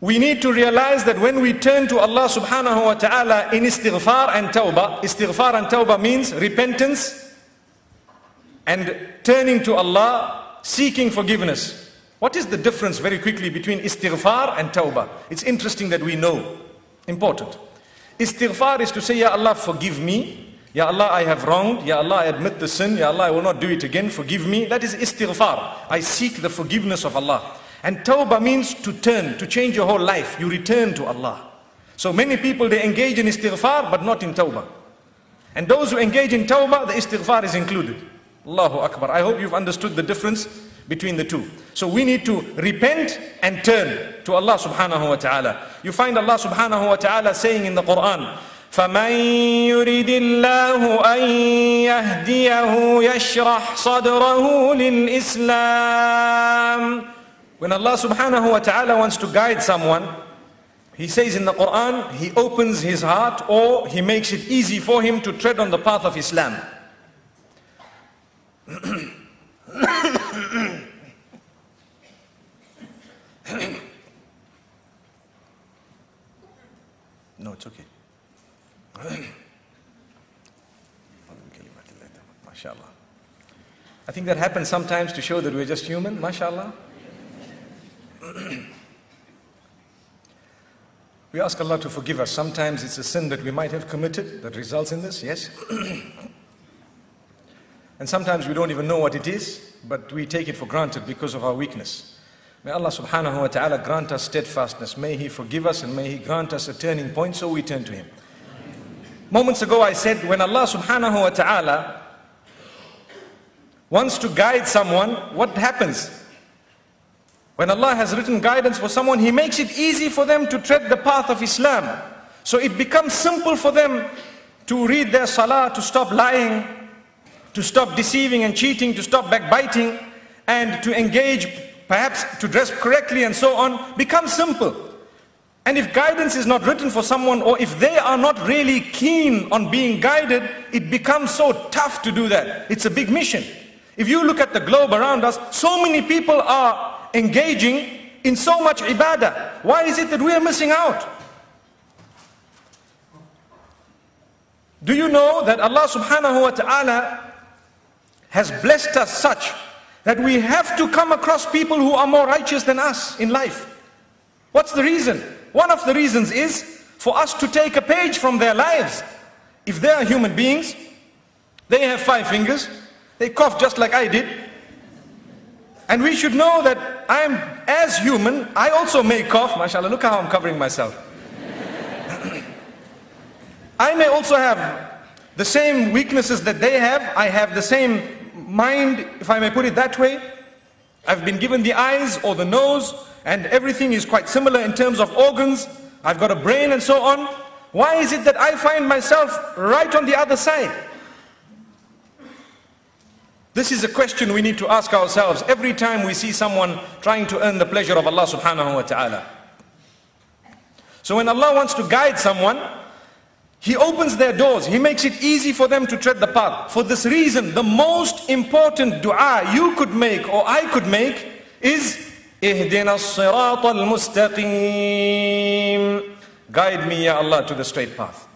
We need to realize that when we turn to Allah subhanahu wa ta'ala in istighfar and tawbah, istighfar and tawbah means repentance and turning to Allah, seeking forgiveness. What is the difference very quickly between istighfar and tawbah? It's interesting that we know. Important. Istighfar is to say, Ya Allah, forgive me. Ya Allah, I have wronged. Ya Allah, I admit the sin. Ya Allah, I will not do it again. Forgive me. That is istighfar. I seek the forgiveness of Allah. And tawbah means to turn, to change your whole life. You return to Allah. So many people, they engage in istighfar, but not in tawbah. And those who engage in tawbah, the istighfar is included. Allahu Akbar. I hope you've understood the difference between the two. So we need to repent and turn to Allah subhanahu wa ta'ala. You find Allah subhanahu wa ta'ala saying in the Quran, فمن يريد الله أن يهديه يشرح صدره للإسلام when Allah subhanahu wa ta'ala wants to guide someone, He says in the Quran, He opens his heart or He makes it easy for him to tread on the path of Islam. no, it's okay. I think that happens sometimes to show that we're just human, MashaAllah. We ask Allah to forgive us. Sometimes it's a sin that we might have committed that results in this, yes. and sometimes we don't even know what it is, but we take it for granted because of our weakness. May Allah subhanahu wa ta'ala grant us steadfastness. May He forgive us and may He grant us a turning point so we turn to Him. Moments ago I said when Allah subhanahu wa ta'ala wants to guide someone, what happens? When Allah has written guidance for someone, He makes it easy for them to tread the path of Islam. So it becomes simple for them to read their salah, to stop lying, to stop deceiving and cheating, to stop backbiting, and to engage, perhaps to dress correctly and so on, becomes simple. And if guidance is not written for someone, or if they are not really keen on being guided, it becomes so tough to do that. It's a big mission. If you look at the globe around us, so many people are engaging in so much ibadah. Why is it that we are missing out? Do you know that Allah subhanahu wa ta'ala has blessed us such that we have to come across people who are more righteous than us in life? What's the reason? One of the reasons is for us to take a page from their lives. If they are human beings, they have five fingers, they cough just like I did, and we should know that I am as human, I also may cough, mashallah, look how I'm covering myself. I may also have the same weaknesses that they have. I have the same mind, if I may put it that way. I've been given the eyes or the nose, and everything is quite similar in terms of organs. I've got a brain and so on. Why is it that I find myself right on the other side? This is a question we need to ask ourselves every time we see someone trying to earn the pleasure of Allah subhanahu wa ta'ala. So when Allah wants to guide someone, He opens their doors. He makes it easy for them to tread the path. For this reason, the most important dua you could make or I could make is اهدنا الصراط المستقيم Guide me, Ya Allah, to the straight path.